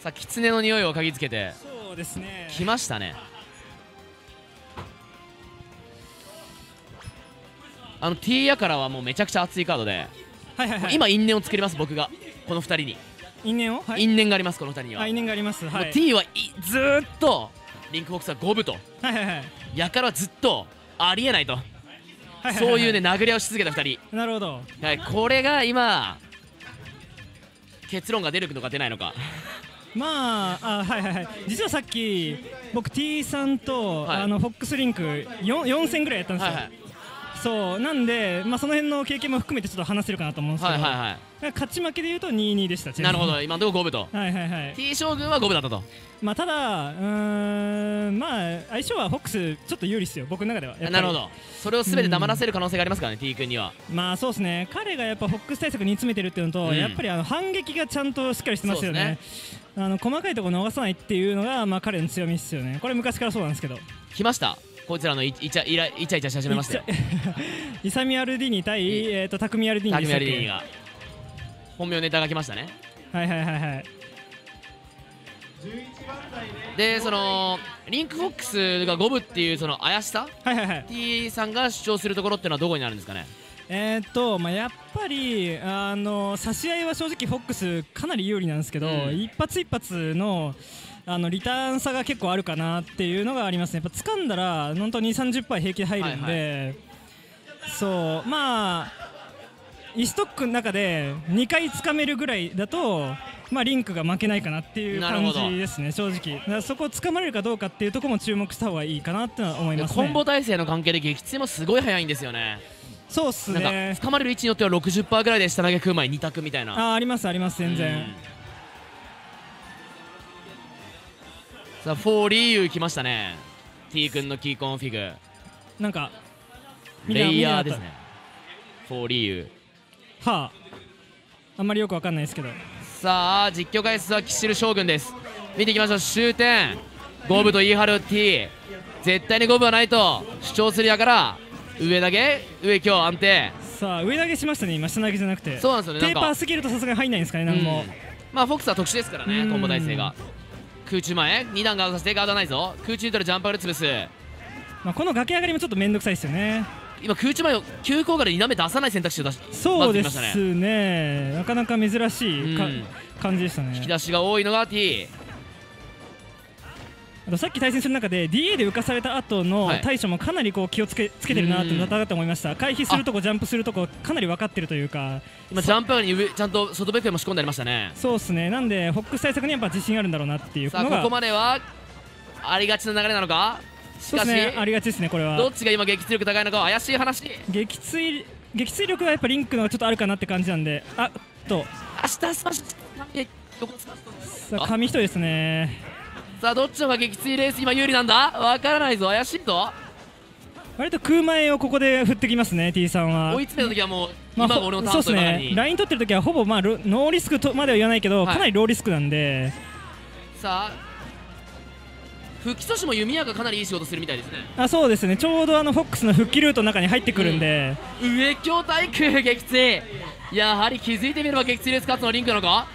さあ狐の匂いを嗅ぎつけて。そうですね。来ましたね。あの T やからはもうめちゃくちゃ熱いカードで、はいはいはい。今因縁を作ります僕が。この2人に、因縁を？はい。因縁がありますこの2人には、あ因縁があります。はもうい T はいずーっとリンクフォックスは五分と。はいはいはい。やからはずっとありえないと。はいはいはい。そういうね殴り合いをし続けた2人。なるほど。はい、これが今結論が出るのか出ないのかまああはいはいはい。実はさっき僕 T さんと、はい。あのフォックスリンク 4, 4戦ぐらいやったんですよ、はいはいそうなんで、まあ、その辺の経験も含めてちょっと話せるかなと思うんですけど、はいはいは勝ち負けでいうと2-2でしたちなるほど今のところ五分と？はいはいはい。T 将軍は五分だったと。まあただうーんまあ相性はフォックスちょっと有利ですよ僕の中ではなるほど。それを全て黙らせる可能性がありますからね T 君には。まあそうですね。彼がやっぱフォックス対策に詰めてるっていうのと、うん。やっぱりあの反撃がちゃんとしっかりしてますよね。あの細かいところ逃さないっていうのが、まあ、彼の強みですよね。これ昔からそうなんですけど。来ましたこいつらのイイチャイライチャイチャし始めましたよ。イサミアルディーニ対、えー、とタクミアルディータクニでしたっけミアリリーが。本名ネタが来ましたね。はいはいはいはい。でそのリンクフォックスが五分っていうその怪しさ？はいはいはい。T さんが主張するところっていうのはどこになるんですかね？えーっとまあ、やっぱりあの差し合いは正直フォックスかなり有利なんですけど、うん。一発一発のあのリターン差が結構あるかなっていうのがありますね。やっぱ掴んだら本当に2 3 0平気で入るんで、そう。まあ1ストックの中で2回掴めるぐらいだと、まあ、リンクが負けないかなっていう感じですね正直。そこを掴まれるかどうかっていうところも注目した方がいいかなって思いますね。コンボ体制の関係で撃墜もすごい早いんですよね。そうっすね。掴まれる位置によっては60%ぐらいで下投げ食う前2択みたいな。あありますあります全然、うんさあ for Wii U 来ましたね。T 君のキーコンフィグ。なんかレイヤーですね。フォーリーユー。はあ。あんまりよくわかんないですけど。さあ実況解説はキシル将軍です。見ていきましょう。終点。五分と言い張る T 絶対に五分はないと主張するやから上投げ上今日安定。さあ上投げしましたね今下投げじゃなくて。そうなんですよねテーパーすぎるとさすがに入んないんですかねなんも。うん。まあフォックスは特殊ですからねうん。コンボ体制が空中前。2段ガードさせてガードないぞ。空中に取るジャンパーで潰すまあこの崖上がりもちょっと面倒くさいですよね。今空中前を急降下で2段目出さない選択肢を出しそうですね。なかなか珍しいかうん。感じでした引きね出しが多いのが T さっき対戦する中で DA で浮かされた後のはい。対処もかなりこう気をつけつけてるなってうんだと思いました。回避するとこジャンプするとこかなり分かってるというか。今ジャンプに上ちゃんと外ベックも仕込んでありましたね。そうですね。なんでフォックス対策にやっぱ自信あるんだろうなっていうさあここまではありがちな流れなのか？しそうですかし、ね。ありがちですねこれは。どっちが今撃墜力高いのか？怪しい話。撃墜撃墜力がやっぱリンクのちょっとあるかなって感じなんで。あっと。明日スマッシュ紙一重ですねさあどっちの方が撃墜レース今有利なんだ？わからないぞ。怪しいぞ。割と空前をここで振ってきますね T さんは。追い詰めた時はもう、まあほ今が俺のターンそうですね。ライン取ってる時はほぼまあロノーリスクとまでは言わないけど、はい。かなりローリスクなんで。さあ復帰阻止も弓矢がかなりいい仕事するみたいですね。あそうですね。ちょうどあのフォックスの復帰ルートの中に入ってくるんで、上京体空撃墜。やはり気づいてみれば撃墜レース勝つのリンクなのか？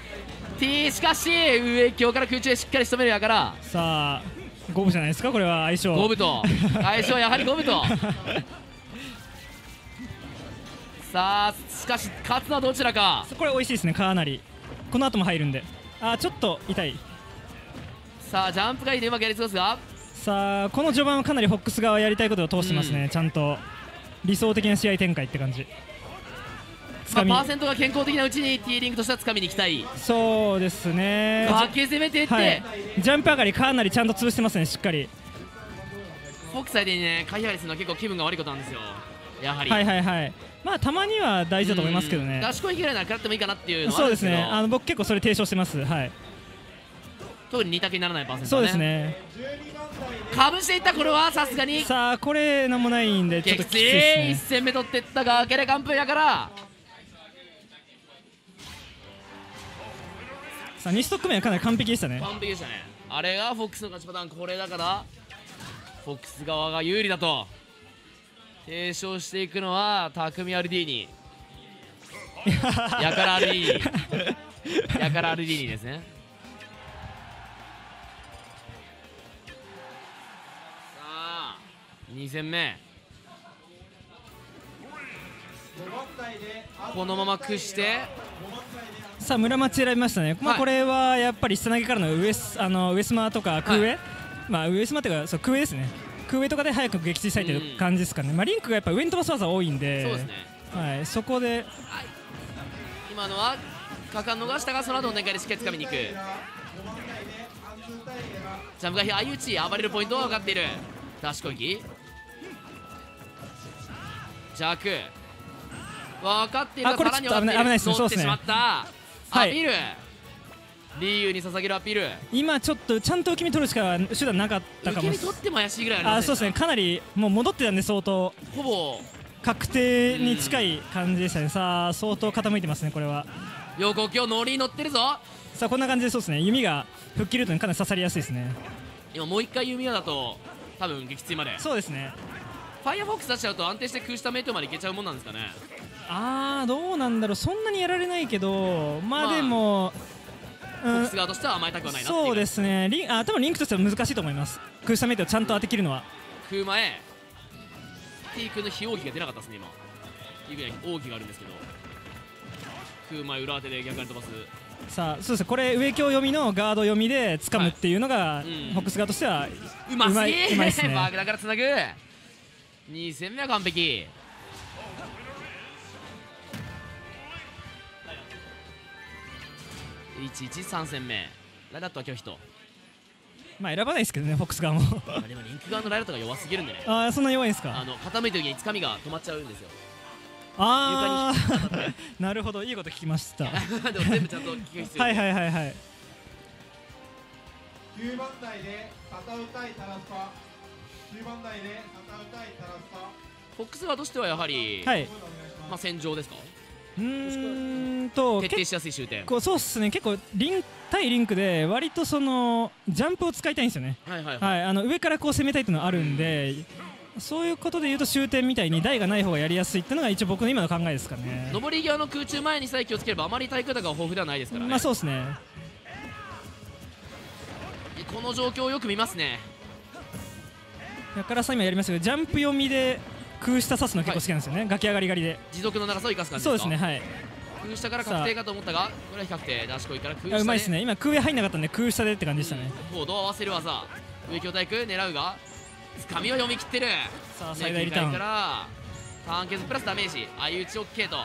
T しかし上京から空中でしっかり仕留めるやから。さあ五分じゃないですか？これは相性。五分と。相性やはり五分と。さあしかし勝つのはどちらか？これ美味しいですねかなり。この後も入るんで。あちょっと痛い。さあジャンプ回でうまくやり過ごすが？さあこの序盤はかなりフォックス側やりたいことを通してますね、うん。ちゃんと。理想的な試合展開って感じ。つまあ、パーセントが健康的なうちに T リンクとしては掴みに行きたい。そうですね。崖攻めていって、はい、ジャンプ上がりかなりちゃんと潰してますねしっかり。フォークサイドにね回避りするのは結構気分が悪いことなんですよ。やはり、はいはいはいまあたまには大事だと思いますけどね。出し込みぐらいなら食らってもいいかなっていうのはあそうですね。あの僕結構それ提唱してます。はい。特に2択にならないパーセントそうはですね。かぶしていったこれはさすがに。さあこれなんもないんでちょっ撃ときついです墜1ね戦目取ってったがゲレ完封やからさあ2ストック目はかなり完璧でしたね。完璧でしたね。あれがフォックスの勝ちパターンこれだからフォックス側が有利だと。提唱していくのは匠アルディーニ。やからアルディーニ。ヤカラアルディーニ ですね。さあ2戦目。このまま屈して。さあ村町選びましたね、まあ、はいこれはやっぱり下投げからの上スあの上スマとか空上、はい。まあ上スマっていうかそう空上ですね。空上とかで早く撃墜したいという感じですかね、まあリンクがやっぱ上に飛ばす技多いんで。そうですね。はい、そこで。今のは果敢逃したがその後の展開でしっかり掴みに行く。ジャンプが相打ち暴れるポイントは分かっている。ダッシュ攻撃弱分かっているがあこれさらに危ない危ないですね。乗ってしまった。はい。アピール。リーユに捧げるアピール。今ちょっとちゃんと受け身取るしか手段なかったかも。受け身取っても怪しいぐらいあそうですね。かなりもう戻ってたんで相当。ほぼ。確定に近い感じでしたね。さあ相当傾いてますねこれは。横今日ノリに乗ってるぞ。さあこんな感じでそうですね。弓が吹っ切るとかなり刺さりやすいですね。今もう一回弓矢だと多分撃墜まで。そうですね。ファイアフォックス出しちゃうと安定して空下メイトまでいけちゃうもんなんですかねあーどうなんだろう。そんなにやられないけどまあでも、うん。フォックス側としては甘えたくはないなそうですね。リンあ多分リンクとしては難しいと思います。空下メイトをちゃんと当てきるのは。空前。T 君の非奥義が出なかったですね今。いうぐらい奥義があるんですけど。空前裏当てで逆に飛ばす。さあそうです。ねこれ上強読みのガード読みで掴むっていうのが、うん。フォックス側としてはうますぎうまいすね。爆弾からつなぐ。2戦目は完璧113戦目ライダットは拒否と。まあ選ばないですけどねフォックス側も。あでもリンク側のライダットが弱すぎるんでね。あーそんな弱いんですか？あの傾いてる時につかみが止まっちゃうんですよ。ああなるほどいいこと聞きました。はでも全部ちゃんと聞く必い要はいはいはい9番台で片歌いタラスパ9番台で片歌いタラスパフォックス側としてはやはり、はい。まあ、戦場ですか？うーんと徹底しやすい終点。そうっすね。結構リン対リンクで割とそのジャンプを使いたいんですよね。はいはいはい、はい。あの上からこう攻めたいっていうのはあるんでそういうことで言うと終点みたいに台がない方がやりやすいっていうのが一応僕の今の考えですかね。上り際の空中前にさえ気をつければあまり体育高が豊富ではないですからね、まあそうですね。この状況をよく見ますね。だからさん今やりましたけどジャンプ読みで空下刺すの結構好きなんですよね、崖上がり狩りで。持続の長さを生かす感じそうですすねはい。空下から確定かと思ったがこれは比較定出しこいから空下あうまいですね。今空上入んなかったんで空下でって感じでしたね、コードを合わせる技。上強体育狙うがつかみを読み切ってる。さあね最大リターン。からターンケースプラスダメージ。相打ち OK と。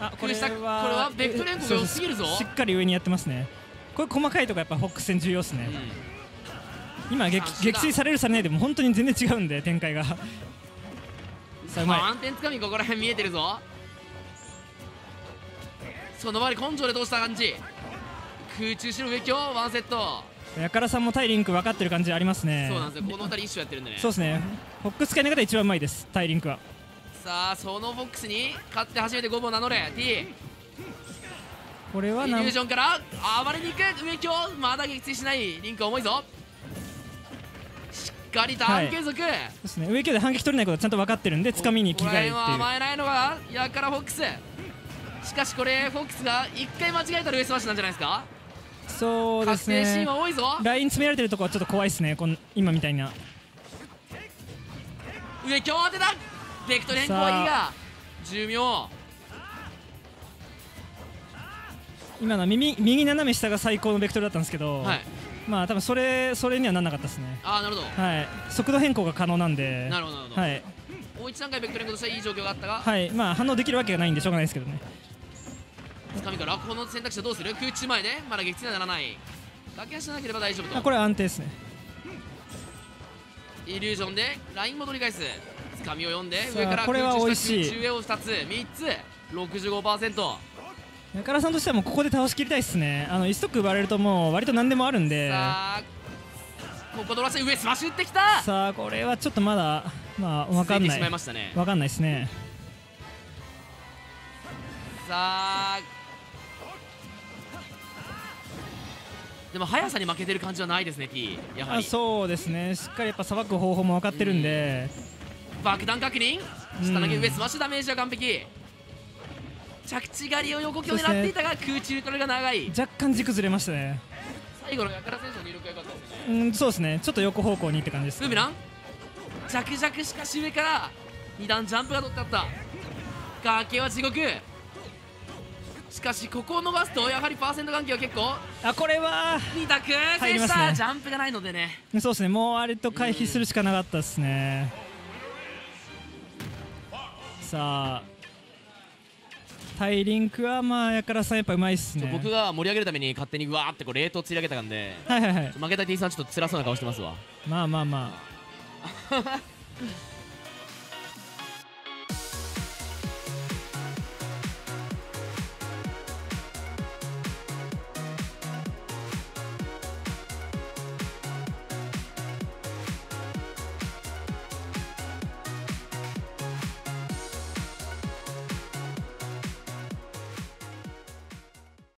あこれしたこれはベクトル連呼が良すぎるぞ。しっかり上にやってますね。これ細かいとこやっぱフォックス戦重要ですね、今撃さすが撃墜されるされないでも本当に全然違うんで展開がさあうまい。満点つかみここら辺見えてるぞ。その場で根性で通した感じ。空中しの上強ワンセット。やからさんも対リンク分かってる感じありますね。そうなんですよ。この辺り一緒やってるんでね。そうですね。フォックス使いの方一番うまいです。対リンクは。さあそのボックスに勝って初めて5分を名乗れ。T これはイリュージョンから暴れに行く。上強まだ撃墜しない。リンク重いぞかりターン継続、そうですね。上強で反撃取れないことはちゃんと分かってるんで掴みに切り替えて甘えないのがやからフォックスしかしこれフォックスが1回間違えたら上スマッシュなんじゃないですか？そうです確定シーンねは多いぞ。ライン詰められてるとこはちょっと怖いですね。こん今みたいな。上強当てたベクトル変更はいいが。寿命。今のは右右斜め下が最高のベクトルだったんですけど、はいまあ多分それそれにはなんなかったですね。ああなるほど。はい。速度変更が可能なんで。なるほどなるほど、はい、もう一段階ベクトル変更としてはいい状況があったが。はい、まあ反応できるわけがないんでしょうがないですけどね。つかみからこの選択肢はどうする？空中前でまだ撃墜にはならない。崖足しなければ大丈夫と。あこれは安定ですね。イリュージョンでライン戻り返す。つかみを読んで上からこれは空中美味しい。空中上を2つ3つ。65%やからさんとしてはもうここで倒しきりたいですね。あの1ストック奪われるともう割と何でもあるんで。さあここドラして上スマッシュ打ってきた。さあこれはちょっとまだまあ分かんない。まいましたね。分かんないですね。さあ。でも速さに負けてる感じはないですね T やはありそうですね。しっかりやっぱさばく方法も分かってるんで、爆弾確認。うん下投げ上スマッシュダメージは完璧着地狩りを横強狙っていたが空中トレが長い若干軸ずれましたね。最後のやから選手の魅力が良かったですねうんそうですね。ちょっと横方向にって感じです。ブーメラン？弱々しかし上から2段ジャンプが取ってあった。崖は地獄。しかしここを伸ばすとやはりパーセント関係は結構。あこれは2択制し入りますね。た。ジャンプがないのでね。そうですね。もうあれと回避するしかなかったですね。さあタイリンクはまあやからさんやっぱうまいっすね。僕が盛り上げるために勝手にうわーってこうレートを釣り上げたんで。はいはいはい。負けた T さんちょっと辛そうな顔してますわ。まあまあまあ